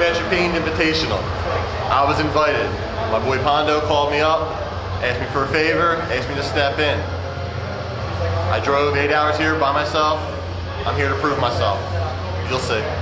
Badger Pain Invitational. I was invited. My boy Pondo called me up, asked me for a favor, asked me to step in. I drove eight hours here by myself. I'm here to prove myself. You'll see.